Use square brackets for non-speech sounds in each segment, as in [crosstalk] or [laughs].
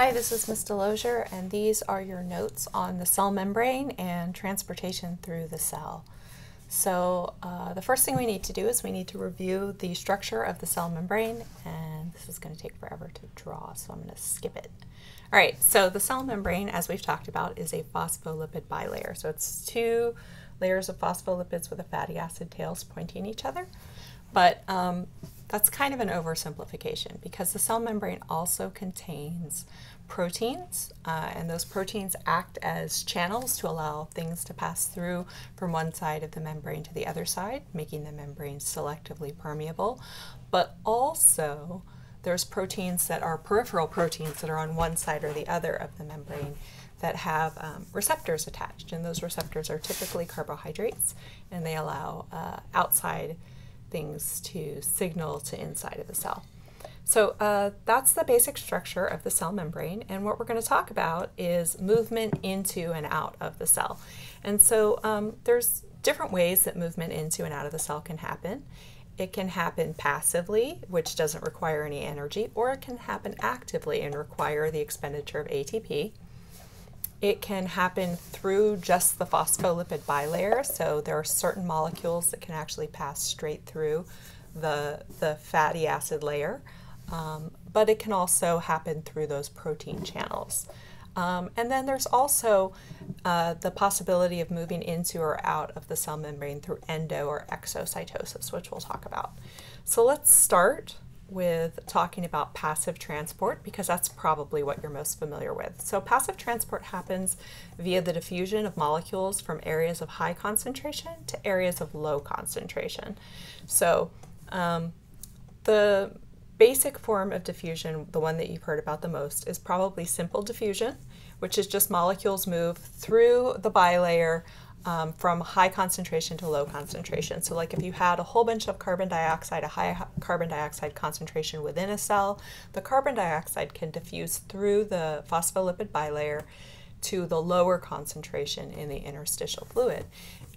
Hi, this is Ms. Delosier, and these are your notes on the cell membrane and transportation through the cell. So uh, the first thing we need to do is we need to review the structure of the cell membrane, and this is going to take forever to draw, so I'm going to skip it. All right, so the cell membrane, as we've talked about, is a phospholipid bilayer. So it's two layers of phospholipids with a fatty acid tails pointing each other. But um, that's kind of an oversimplification because the cell membrane also contains proteins, uh, and those proteins act as channels to allow things to pass through from one side of the membrane to the other side, making the membrane selectively permeable. But also, there's proteins that are peripheral proteins that are on one side or the other of the membrane that have um, receptors attached, and those receptors are typically carbohydrates, and they allow uh, outside things to signal to inside of the cell. So uh, that's the basic structure of the cell membrane, and what we're going to talk about is movement into and out of the cell. And so um, there's different ways that movement into and out of the cell can happen. It can happen passively, which doesn't require any energy, or it can happen actively and require the expenditure of ATP. It can happen through just the phospholipid bilayer, so there are certain molecules that can actually pass straight through the, the fatty acid layer, um, but it can also happen through those protein channels. Um, and then there's also uh, the possibility of moving into or out of the cell membrane through endo or exocytosis, which we'll talk about. So let's start with talking about passive transport because that's probably what you're most familiar with. So passive transport happens via the diffusion of molecules from areas of high concentration to areas of low concentration. So um, the basic form of diffusion, the one that you've heard about the most, is probably simple diffusion, which is just molecules move through the bilayer um, from high concentration to low concentration. So like if you had a whole bunch of carbon dioxide, a high carbon dioxide concentration within a cell, the carbon dioxide can diffuse through the phospholipid bilayer to the lower concentration in the interstitial fluid.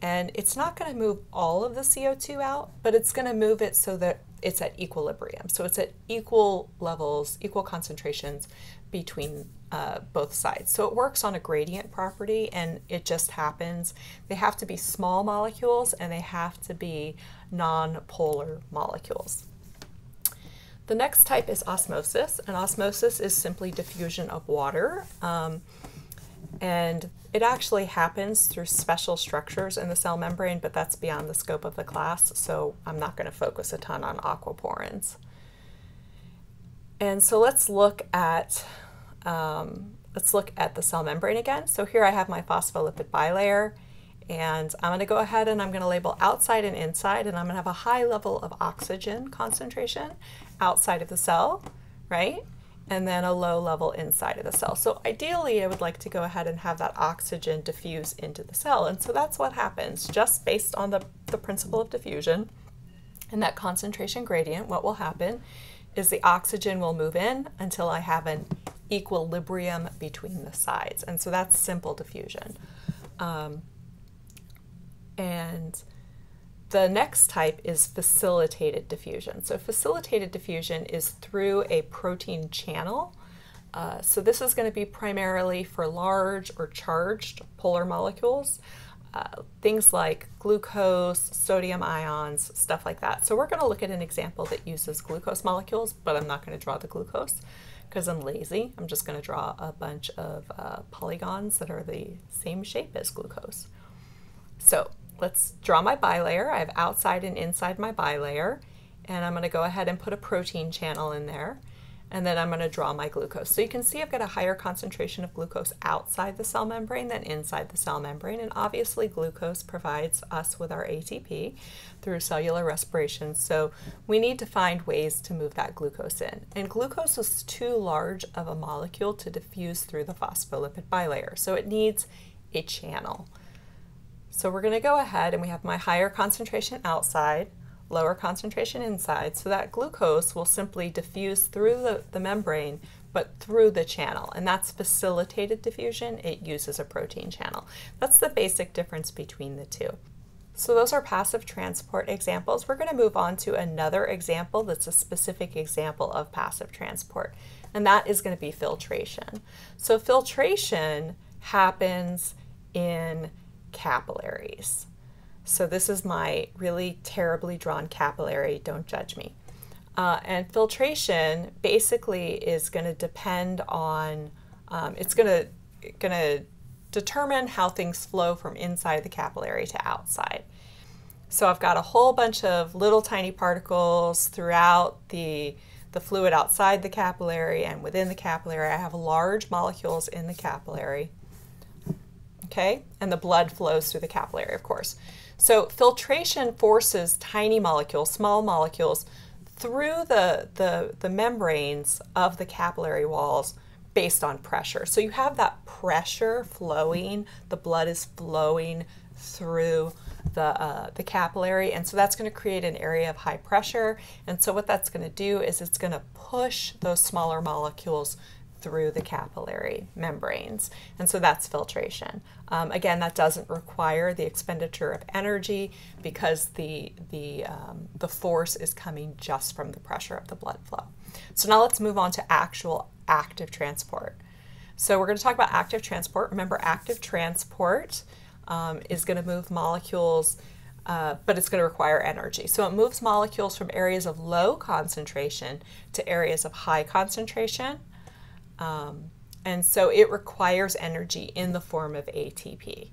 And it's not going to move all of the CO2 out, but it's going to move it so that it's at equilibrium. So it's at equal levels, equal concentrations between uh, both sides. So it works on a gradient property and it just happens. They have to be small molecules and they have to be non-polar molecules. The next type is osmosis, and osmosis is simply diffusion of water. Um, and it actually happens through special structures in the cell membrane, but that's beyond the scope of the class, so I'm not going to focus a ton on aquaporins. And so let's look at um, let's look at the cell membrane again. So here I have my phospholipid bilayer, and I'm going to go ahead and I'm going to label outside and inside, and I'm going to have a high level of oxygen concentration outside of the cell, right? And then a low level inside of the cell. So ideally, I would like to go ahead and have that oxygen diffuse into the cell. And so that's what happens, just based on the, the principle of diffusion and that concentration gradient, what will happen is the oxygen will move in until I have an equilibrium between the sides. And so that's simple diffusion. Um, and the next type is facilitated diffusion. So facilitated diffusion is through a protein channel. Uh, so this is going to be primarily for large or charged polar molecules. Uh, things like glucose, sodium ions, stuff like that. So we're going to look at an example that uses glucose molecules, but I'm not going to draw the glucose because I'm lazy. I'm just going to draw a bunch of uh, polygons that are the same shape as glucose. So let's draw my bilayer. I have outside and inside my bilayer, and I'm going to go ahead and put a protein channel in there and then I'm going to draw my glucose. So you can see I've got a higher concentration of glucose outside the cell membrane than inside the cell membrane, and obviously glucose provides us with our ATP through cellular respiration, so we need to find ways to move that glucose in. And glucose is too large of a molecule to diffuse through the phospholipid bilayer, so it needs a channel. So we're going to go ahead and we have my higher concentration outside, lower concentration inside, so that glucose will simply diffuse through the, the membrane but through the channel, and that's facilitated diffusion. It uses a protein channel. That's the basic difference between the two. So those are passive transport examples. We're going to move on to another example that's a specific example of passive transport. and that is going to be filtration. So filtration happens in capillaries. So this is my really terribly drawn capillary, don't judge me. Uh, and filtration basically is going to depend on, um, it's going to going to determine how things flow from inside the capillary to outside. So I've got a whole bunch of little tiny particles throughout the, the fluid outside the capillary and within the capillary. I have large molecules in the capillary. Okay, and the blood flows through the capillary, of course. So filtration forces tiny molecules, small molecules, through the, the, the membranes of the capillary walls based on pressure. So you have that pressure flowing, the blood is flowing through the, uh, the capillary, and so that's going to create an area of high pressure. And so what that's going to do is it's going to push those smaller molecules through the capillary membranes. And so that's filtration. Um, again, that doesn't require the expenditure of energy because the, the, um, the force is coming just from the pressure of the blood flow. So now let's move on to actual active transport. So we're going to talk about active transport. Remember, active transport um, is going to move molecules uh, but it's going to require energy. So it moves molecules from areas of low concentration to areas of high concentration um, and so it requires energy in the form of ATP.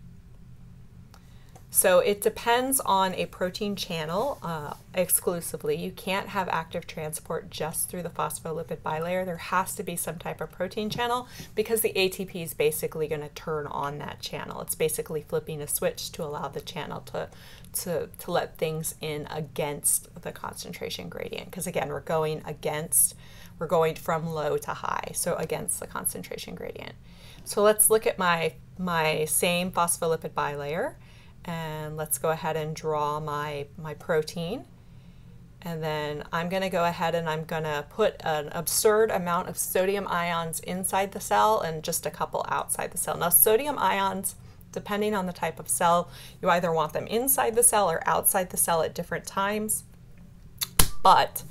So it depends on a protein channel uh, exclusively. You can't have active transport just through the phospholipid bilayer. There has to be some type of protein channel because the ATP is basically going to turn on that channel. It's basically flipping a switch to allow the channel to, to, to let things in against the concentration gradient. Because again, we're going against we're going from low to high, so against the concentration gradient. So let's look at my, my same phospholipid bilayer, and let's go ahead and draw my, my protein. And then I'm going to go ahead and I'm going to put an absurd amount of sodium ions inside the cell and just a couple outside the cell. Now, sodium ions, depending on the type of cell, you either want them inside the cell or outside the cell at different times. But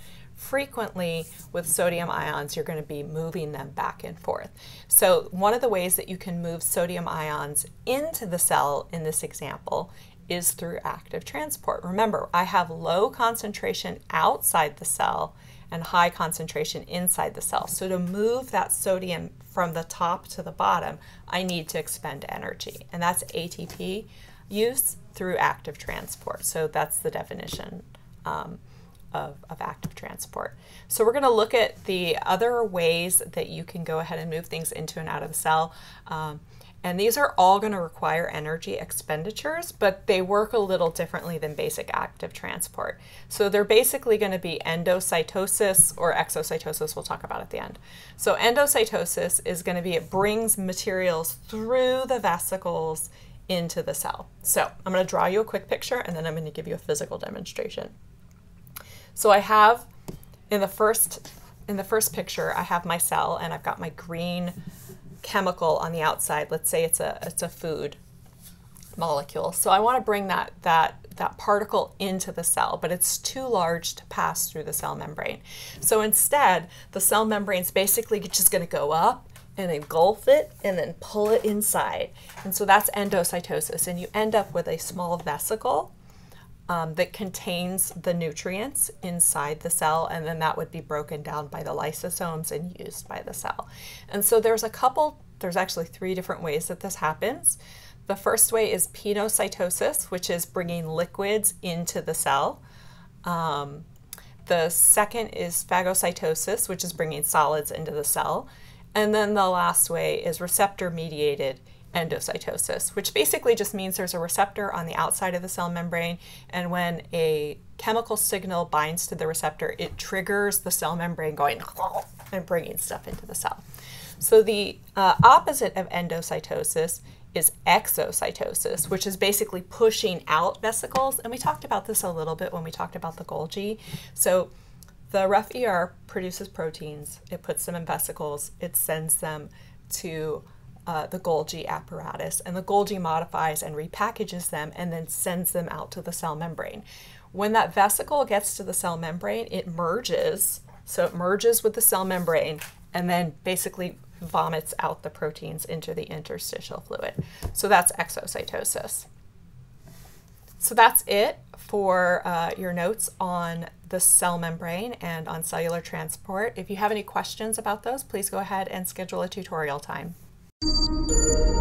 frequently with sodium ions, you're going to be moving them back and forth. So one of the ways that you can move sodium ions into the cell in this example is through active transport. Remember, I have low concentration outside the cell and high concentration inside the cell. So to move that sodium from the top to the bottom, I need to expend energy. And that's ATP use through active transport. So that's the definition. Um, of, of active transport. So we're going to look at the other ways that you can go ahead and move things into and out of the cell. Um, and these are all going to require energy expenditures, but they work a little differently than basic active transport. So they're basically going to be endocytosis or exocytosis, we'll talk about at the end. So endocytosis is going to be it brings materials through the vesicles into the cell. So I'm going to draw you a quick picture and then I'm going to give you a physical demonstration. So I have in the first in the first picture, I have my cell and I've got my green chemical on the outside. Let's say it's a it's a food molecule. So I want to bring that that that particle into the cell, but it's too large to pass through the cell membrane. So instead, the cell membrane is basically just going to go up and engulf it and then pull it inside. And so that's endocytosis. And you end up with a small vesicle um, that contains the nutrients inside the cell, and then that would be broken down by the lysosomes and used by the cell. And so there's a couple, there's actually three different ways that this happens. The first way is pinocytosis, which is bringing liquids into the cell. Um, the second is phagocytosis, which is bringing solids into the cell. And then the last way is receptor mediated endocytosis, which basically just means there's a receptor on the outside of the cell membrane, and when a chemical signal binds to the receptor, it triggers the cell membrane going [laughs] and bringing stuff into the cell. So the uh, opposite of endocytosis is exocytosis, which is basically pushing out vesicles. And we talked about this a little bit when we talked about the Golgi. So the rough ER produces proteins, it puts them in vesicles, it sends them to uh, the Golgi apparatus, and the Golgi modifies and repackages them and then sends them out to the cell membrane. When that vesicle gets to the cell membrane, it merges, so it merges with the cell membrane and then basically vomits out the proteins into the interstitial fluid. So that's exocytosis. So that's it for uh, your notes on the cell membrane and on cellular transport. If you have any questions about those, please go ahead and schedule a tutorial time. Música